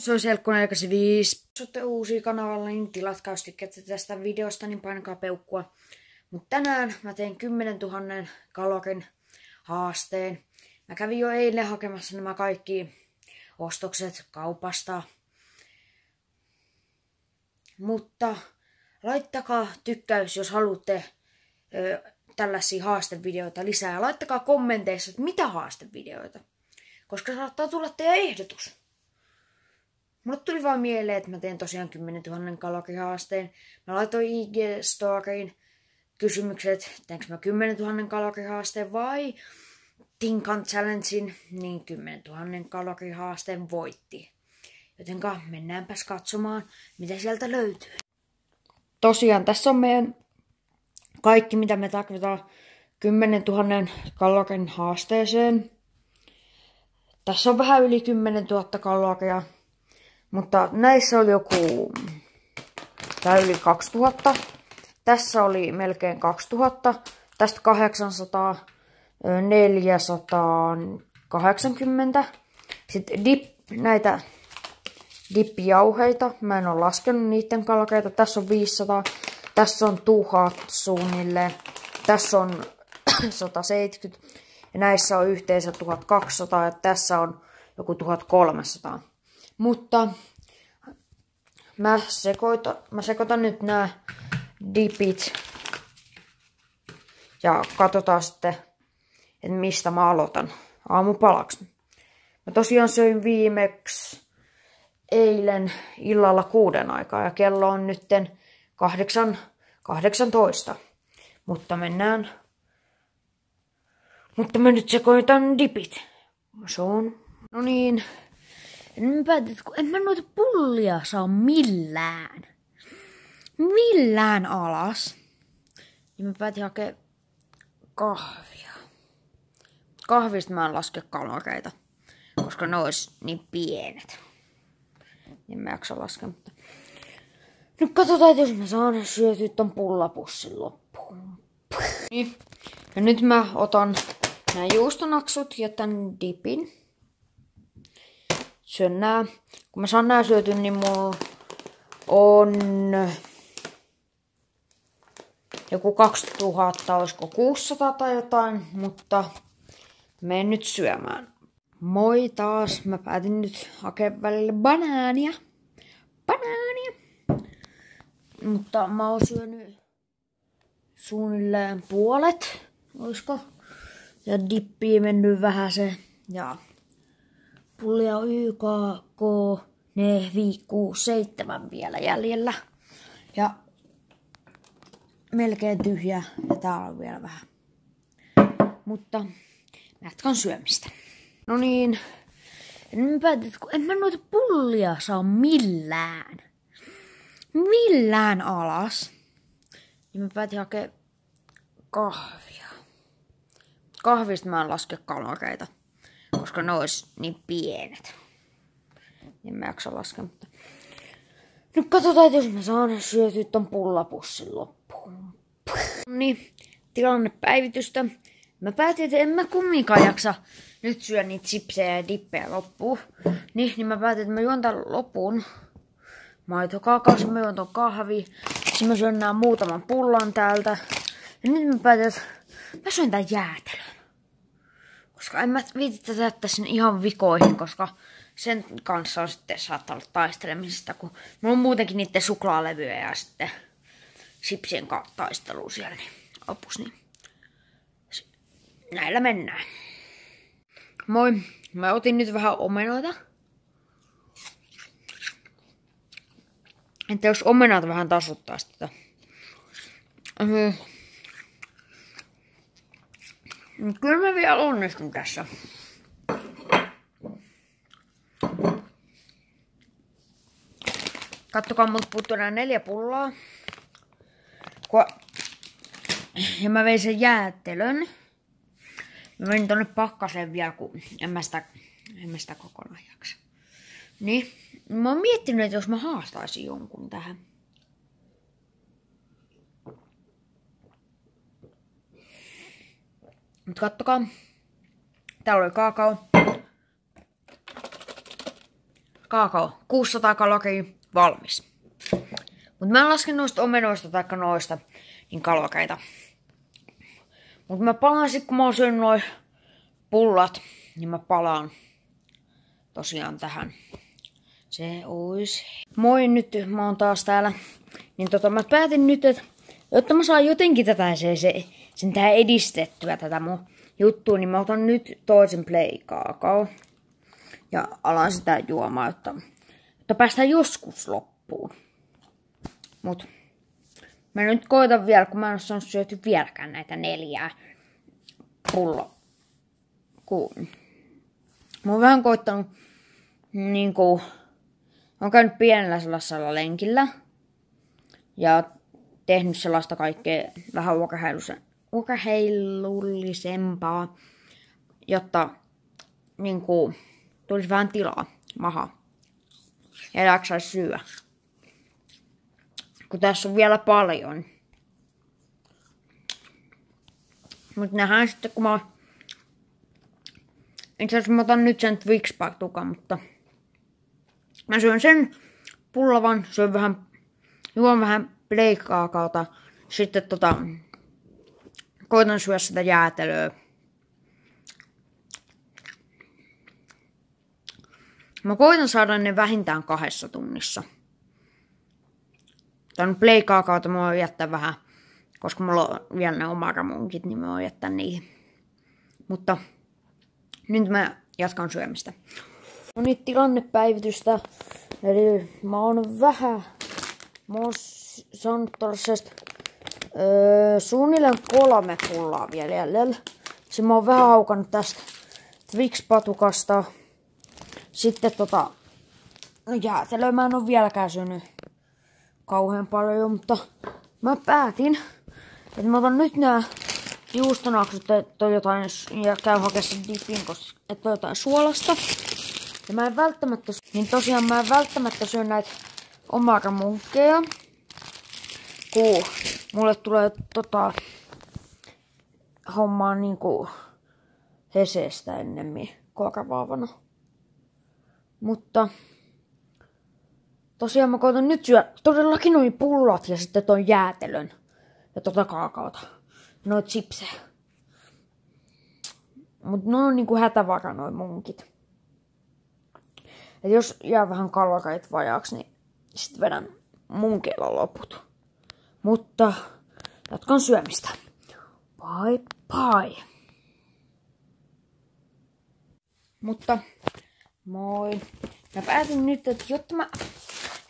Se on Selkku 45. Jos olette uusi kanavalla, niin tilatkaa, jos tykkäätte tästä videosta, niin painakaa peukkua. Mutta tänään mä teen 10 000 kalorin haasteen. Mä kävin jo eilen hakemassa nämä kaikki ostokset kaupasta. Mutta laittakaa tykkäys, jos haluatte ö, tällaisia haastevideoita lisää. Laittakaa kommenteissa, että mitä haastevideoita. Koska saattaa tulla teidän ehdotus. Mulle tuli vaan mieleen, että mä teen tosiaan 10 000 kalorihaasteen. Mä laitoin IG-storiin kysymykset, teenkö mä 10 000 kalorihaasteen vai Tinkan Challengein, niin 10 000 kalorihaasteen voitti. Jotenka mennäänpäs katsomaan, mitä sieltä löytyy. Tosiaan tässä on meidän kaikki, mitä me tarvitaan 10 000 kalorin haasteeseen. Tässä on vähän yli 10 000 kaloria, mutta näissä oli joku tai yli 2000. Tässä oli melkein 2000, tästä 800, 480. Sitten dip, näitä dippijauheita, mä en ole laskenut niiden kaloreita. Tässä on 500, tässä on 1000 suunnilleen, tässä on 170 ja näissä on yhteensä 1200 ja tässä on joku 1300. Mutta mä sekoitan, mä sekoitan nyt nämä dipit ja katsotaan sitten, että mistä mä aloitan aamupalaksi. Mä tosiaan söin viimeksi eilen illalla kuuden aikaa ja kello on nytten kahdeksan, 18. Mutta mennään. Mutta mä nyt sekoitan dipit. Se on. No niin. En päätin, että en mä noita pullia saa millään. Millään alas. Niin mä päätin hakea kahvia. Kahvista mä en laske kaloreita, koska ne olisi niin pienet. Niin mä jaksa laskea, mutta... Nyt katsotaan, että jos mä saan syötyä ton pullapussin loppuun. Niin. Ja nyt mä otan nämä juustonaksut ja tän dipin. Syön nää. Kun mä saan nää syöty, niin mulla on joku 2000, olisiko 600 tai jotain, mutta menen nyt syömään. Moi taas, mä päätin nyt hakea välillä banaania. Banaania. Mutta mä oon syönyt suunnilleen puolet, olisiko? Ja dippiä mennyt vähän se. Ja pullia on YK, K, ne 5, 6, 7 vielä jäljellä. Ja melkein tyhjä ja täällä on vielä vähän. Mutta jatkan syömistä. No niin, en, päätin, en mä noita pullia saa millään. Millään alas. Niin mä päätin hakea kahvia. Kahvista mä en laske kaloreita, koska ne olisi niin pienet. En mä jaksa laskea, mutta... Nyt katsotaan, että jos mä saan syötyä ton pullapussin loppuun. Niin, tilannepäivitystä. Mä päätin, että en mä kumminkaan jaksa nyt syö niitä chipsejä ja dippejä loppuun. Niin, niin mä päätin, että mä juon tän loppuun maitokaakaus, mä juon ton kahvi. Sitten mä syön nää muutaman pullan täältä. Ja nyt mä päätin, että mä syön tän jäätelön. Koska en mä viiti tätä sen ihan vikoihin, koska sen kanssa on sitten saattaa olla taistelemisesta, kun mulla on muutenkin niiden suklaalevyjä ja sitten sipsien taistelu siellä, niin opus, niin näillä mennään. Moi, mä otin nyt vähän omenoita. Että jos omenat vähän tasuttaa sitä. Mm. Kyllä mä vielä onnistun tässä. Kattokaa, mut puuttuu nämä neljä pulloa. Kun... Ja mä vein sen jäätelön. Mä menin tonne pakkaseen vielä, kun en mä sitä, en mä sitä kokonaan jaksa. Niin, mä oon miettinyt, että jos mä haastaisin jonkun tähän. Mut kattokaa. Täällä oli kaakao. kaakao, 600 kaloria, valmis. Mutta mä en lasken noista omenoista tai noista niin kaloreita. Mutta mä palaan sit, kun mä oon syönyt noin pullat, niin mä palaan tosiaan tähän. Se ois. Moi, nyt mä oon taas täällä. Niin tota, mä päätin nyt, että jotta mä saan jotenkin tätä se, se, sen tää edistettyä tätä mun juttua, niin mä otan nyt toisen play kaakao. Ja alan sitä juomaan, jotta, jotta päästään joskus loppuun. Mut mä nyt koitan vielä, kun mä en ole syöty vieläkään näitä neljää pullo. Kun mä oon vähän koittanut niinku, mä käynyt pienellä sellaisella lenkillä ja tehnyt sellaista kaikkea vähän urheilullisempaa, jotta niinku, tulisi vähän tilaa maha ja jaksaisi syödä kun tässä on vielä paljon. Mutta nähdään sitten, kun mä... Itse asiassa mä otan nyt sen twix tukan, mutta... Mä syön sen pullavan, syön vähän... Juon vähän pleikkaakaota. Sitten tota... Koitan syödä sitä jäätelöä. Mä koitan saada ne vähintään kahdessa tunnissa. Tuon Play kaakaota mä voin jättää vähän, koska mulla on vielä ne omaramunkit, niin mä voin jättää niihin. Mutta nyt mä jatkan syömistä. No niin, tilannepäivitystä. Eli mä oon vähän, mä oon saanut tällaisesta öö, suunnilleen kolme pullaa vielä jäljellä. Se mä oon vähän haukannut tästä Twix-patukasta. Sitten tota, no jäätelöä mä en oo vieläkään syönyt kauhean paljon, mutta mä päätin, että mä otan nyt nää juustonaksut, että on jotain, ja käy hakea sen dipin, että on jotain suolasta. Ja mä en välttämättä, niin tosiaan mä en välttämättä syö näitä omaramunkkeja, kun mulle tulee tota hommaa niinku heseestä ennemmin korvaavana. Mutta Tosiaan mä koitan nyt syödä todellakin noin pullot ja sitten ton jäätelön. Ja tota kaakaota. Noit chipsejä. Mut ne on niinku hätävara noin munkit. Et jos jää vähän kalorit vajaaksi, niin sit vedän munkeilla loput. Mutta jatkan syömistä. Bye bye. Mutta moi. Mä päätin nyt, että jotta mä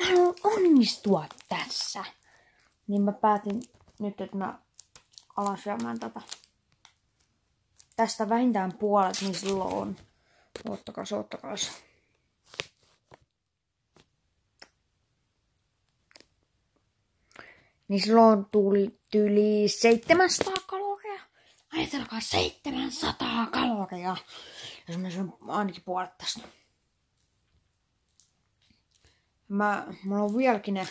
mä haluan onnistua tässä. Niin mä päätin nyt, että mä alan syömään tätä. Tästä vähintään puolet, niin silloin on. Ottakas, ottakas. Niin silloin tuli yli 700 kaloria. Ajatelkaa 700 kaloria. Jos mä syön ainakin puolet tästä. Mä, mulla on vieläkin ne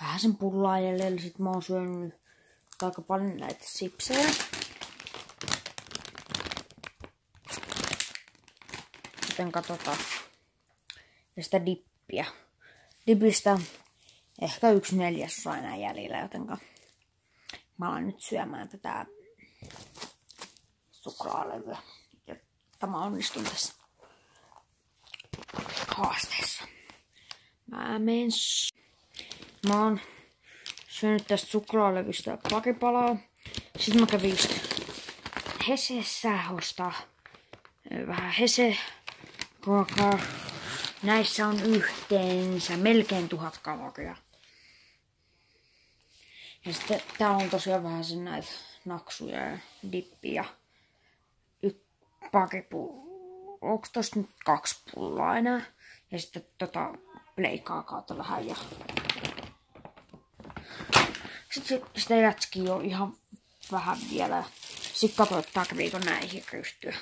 vähän sen pullaa jäljellä. Sit mä oon syönyt aika paljon näitä sipsejä. Joten katsotaan. Ja sitä dippiä. Dipistä ehkä yksi neljäsosa enää jäljellä, joten mä alan nyt syömään tätä suklaalevyä. Ja tämä onnistuu tässä haasteessa. Mä menen... Mä oon syönyt tästä suklaalevystä pari palaa. Sitten mä kävin Hesessä ostaa vähän Hese ruokaa. Näissä on yhteensä melkein tuhat kaloria. Ja sitten tää on tosiaan vähän sen näitä naksuja ja dippiä. Y- pari pulloa. Tosta nyt kaksi pulloa enää? Ja sitten tota leikkaa kautta vähän ja sitten sitä jätski jo ihan vähän vielä. Sitten katsoin, että tarviiko näihin ryhtyä.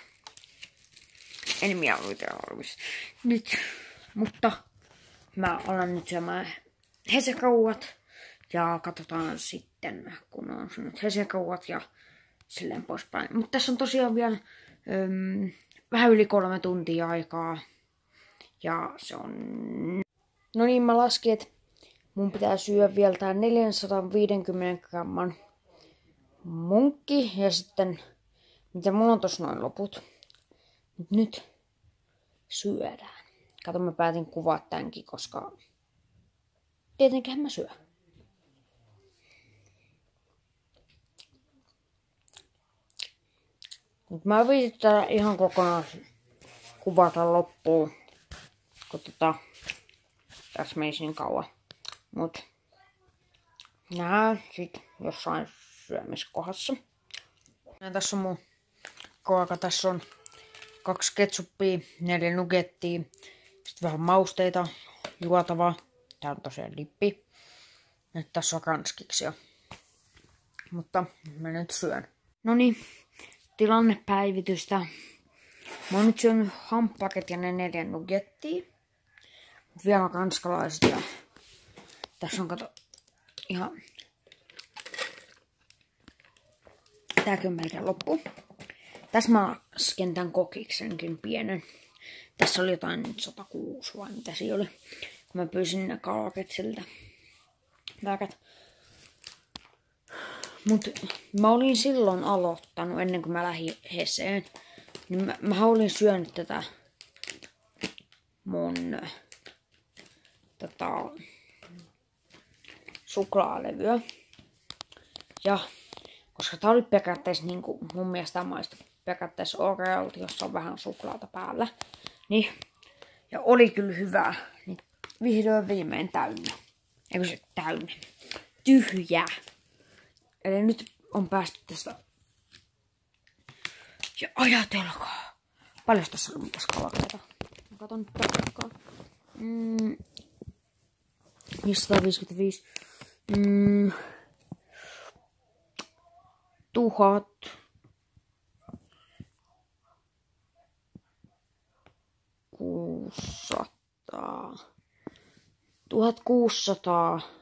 En mieluiten olisi nyt. Mutta mä olen nyt syömään hesekauat. Ja katsotaan sitten, kun on syönyt hesekauat ja silleen poispäin. Mutta tässä on tosiaan vielä öm, vähän yli kolme tuntia aikaa. Ja se on... No niin, mä laskin, että mun pitää syödä vielä tää 450 gramman munkki ja sitten mitä mulla on tossa noin loput. Nyt syödään. Kato, mä päätin kuvaa tämänkin, koska tietenkin mä syön. Mut mä viitin ihan kokonaan kuvata loppuun, kun tota, tässä menisi niin kauan. Mut nähdään sit jossain syömiskohdassa. Ja tässä on mun koaka. Tässä on kaksi ketsuppia, neljä nugettia, sitten vähän mausteita, juotavaa. Tää on tosiaan dippi. Ja tässä on kanskiksi Mutta mä nyt syön. No niin, tilannepäivitystä. Mä oon nyt syönyt hamppaket ja ne neljä nugettia. Vielä kanskalaiset ja tässä on kato ihan Tääkin on melkein loppu. Tässä mä lasken tämän kokiksenkin pienen. Tässä oli jotain 106 vai mitä siinä oli. Mä pyysin ne kalaket siltä. Väkät. Mut mä olin silloin aloittanut ennen kuin mä lähdin Heseen. Niin mä, mä olin syönyt tätä mun tota, suklaalevyä. Ja koska tää oli periaatteessa niin kuin, mun mielestä maista periaatteessa Oreolta, jossa on vähän suklaata päällä. Niin, ja oli kyllä hyvää. Niin vihdoin viimein täynnä. Eikö se täynnä? Tyhjä. Eli nyt on päästy tästä. Ja ajatelkaa. Paljon tässä on mitäs kalakkeita. Mä katon nyt tarkkaan. Mm, 555. Mm, tuhat. Kuusataa. Tuhat kuusataa.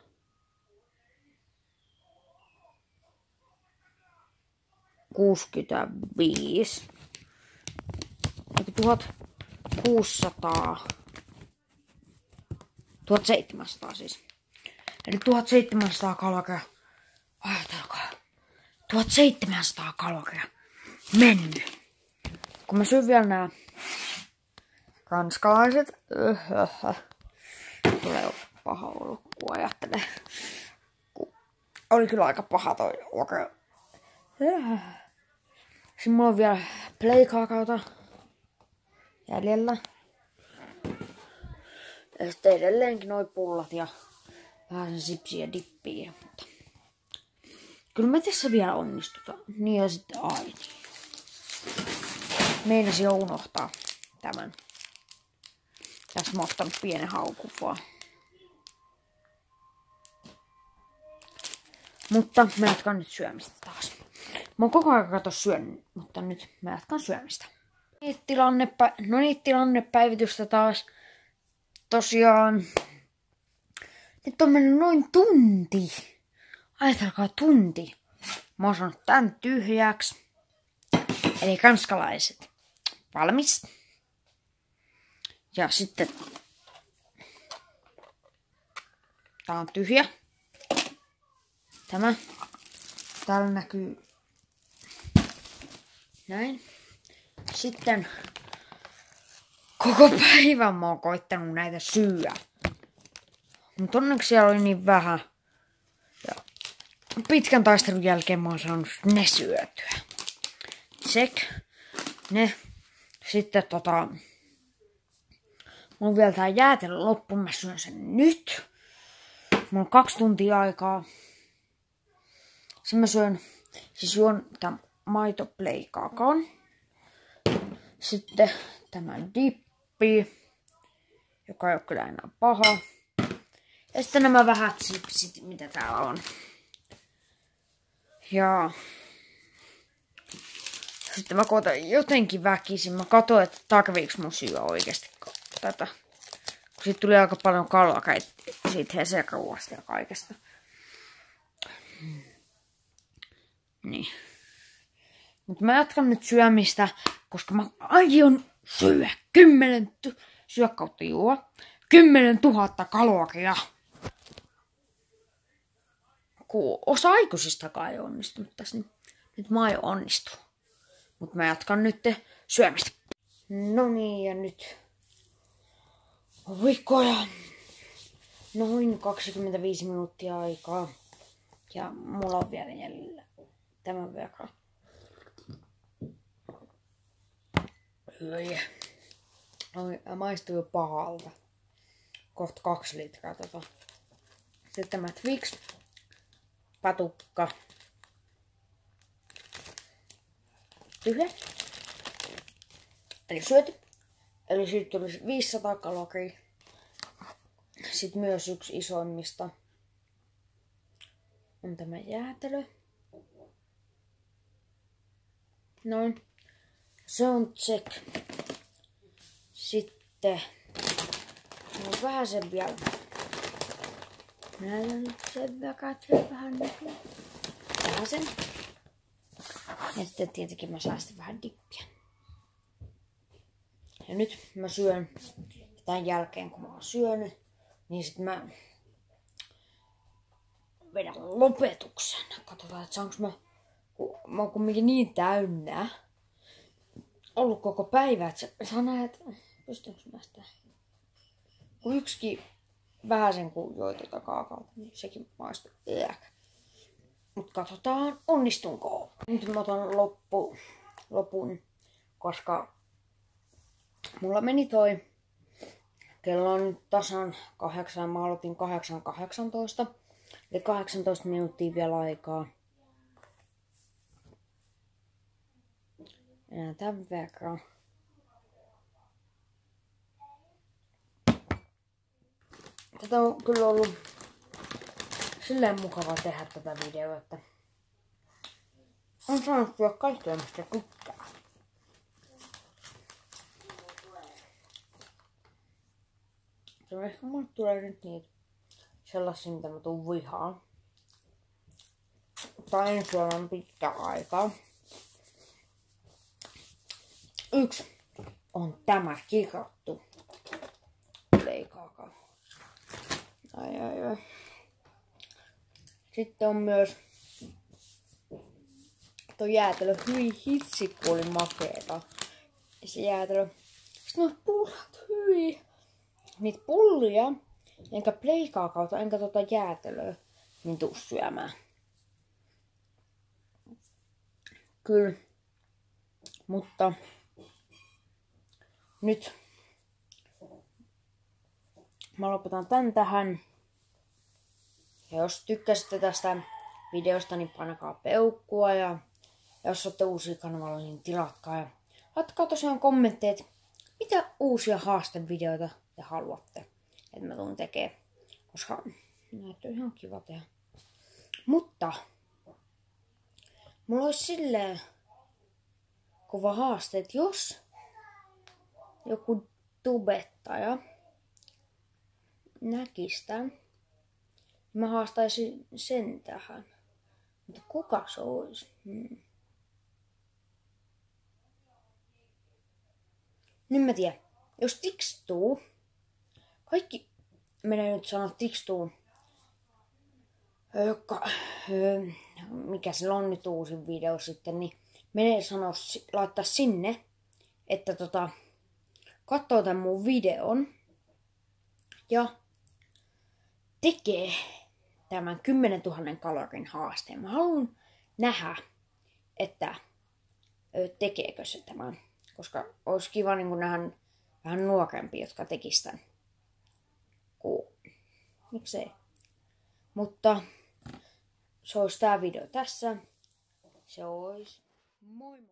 1665. 1600. 1700 siis. Eli 1700 kaloria. Ajatelkaa. 1700 kaloria. Mennyt. Kun mä syyn vielä nää ranskalaiset. Öhöhö. Tulee jo paha olo, kun ajattelee. Oli kyllä aika paha toi Okay. Yeah. Öh, öh, sitten mulla on vielä play jäljellä. Ja sitten edelleenkin noi pullat ja vähän sipsiä dippiä. Mutta Kyllä me tässä vielä onnistutaan. Niin ja sitten ai. Meinasin jo unohtaa tämän. Tässä mä ottanut pienen haukun vaan. Mutta mä jatkan nyt syömistä. Mä oon koko ajan kato syön, mutta nyt mä jatkan syömistä. Niin. No niin, tilannepäivitystä taas. Tosiaan... Nyt on mennyt noin tunti ajatelkaa tunti. Mä oon saanut tän tyhjäksi. Eli kanskalaiset. Valmis. Ja sitten tää on tyhjä. Tämä. Täällä näkyy näin. Sitten koko päivän mä oon koittanut näitä syödä. Mutta onneksi siellä oli niin vähän pitkän taistelun jälkeen mä oon saanut ne syötyä. Check. Ne. Sitten tota... Mulla on vielä tää jäätelö loppu, mä syön sen nyt. Mulla on kaksi tuntia aikaa. Sitten mä syön, siis juon tämän maitopleikakon. Sitten tämä dippi, joka ei ole kyllä enää paha. Ja sitten nämä vähät sipsit, mitä täällä on. Ja sitten mä koitan jotenkin väkisin. Mä katsoin, että tarviiks mun syö oikeasti tätä. Sitten tuli aika paljon kalaa siitä heseruuasta ja kaikesta. Niin. Mutta mä jatkan nyt syömistä, koska mä aion syödä kymmenen syö kautta juo. 10 000 kaloria. Kun osa aikuisistakaan ei onnistunut tässä, niin nyt mä aion onnistua. Mutta mä jatkan nyt syömistä. No niin, ja nyt viikkoja noin 25 minuuttia aikaa. Ja mulla on vielä jäljellä tämän verran. Hyi. Oi, maistuu jo pahalta. Kohta kaksi litraa tota. Sitten tämä Twix. Patukka. Tyhjä. Eli syöty. Eli siitä tuli 500 kaloria. Sitten myös yksi isoimmista on tämä jäätelö. Noin. Se on check. Sitten on vähän sen vielä. Näytän nyt sen se vähän näkyy. Vähän sen. Ja sitten tietenkin mä saan vähän dippiä. Ja nyt mä syön tämän jälkeen, kun mä oon syönyt, niin sitten mä vedän lopetuksen. Katsotaan, että saanko mä, kun mä oon kumminkin niin täynnä ollut koko päivä, että sä näet, pystynkö mä sitä. Kun yksikin vähän sen kun joi tuota kaakaota, niin sekin maistuu ääk. Mut katsotaan, onnistunko. Nyt mä otan loppu, lopun, koska mulla meni toi kello on tasan kahdeksan, mä aloitin 8.18. Eli 18 minuuttia vielä aikaa. Enää tämän verran. Tätä on kyllä ollut silleen mukava tehdä tätä videoa, että on saanut kyllä kaikkea, mistä tykkää. Se ehkä mulle tulee nyt niitä sellaisia, mitä mä tuun vihaan. Tai en syömään pitkä aikaa. Yksi on tämä kirottu leikaakaan. Ai ai ai. Sitten on myös tuo jäätelö. Hyi hitsi, kun oli makeeta. Se jäätelö. Sitten on pullat. Hyi. Niitä pullia enkä kautta, enkä tota jäätelöä, niin tuu syömään. Kyllä. Mutta nyt mä lopetan tän tähän. Ja jos tykkäsitte tästä videosta, niin painakaa peukkua ja jos olette uusia kanavalla, niin tilatkaa ja laittakaa tosiaan kommentteja, mitä uusia haastevideoita te haluatte että mä tuun tekee, koska näyttää ihan kiva tehdä. Mutta mulla olisi silleen kova haaste, että jos joku tubettaja näkisi tämän, mä haastaisin sen tähän. Mutta kuka se olisi? Hmm. Nyt mä tiedän. Jos tikstuu, kaikki menee nyt sanoa tikstuun, joka, mikä se on nyt uusi video sitten, niin menee sanoa, laittaa sinne, että tota, katsoo tämän mun videon ja tekee tämän 10 000 kalorin haasteen. Mä haluan nähdä, että tekeekö se tämän, koska olisi kiva niin nähdä vähän nuorempi, jotka tekisivät tämän ku, miksei. Mutta se olisi tämä video tässä. Se olisi moi moi.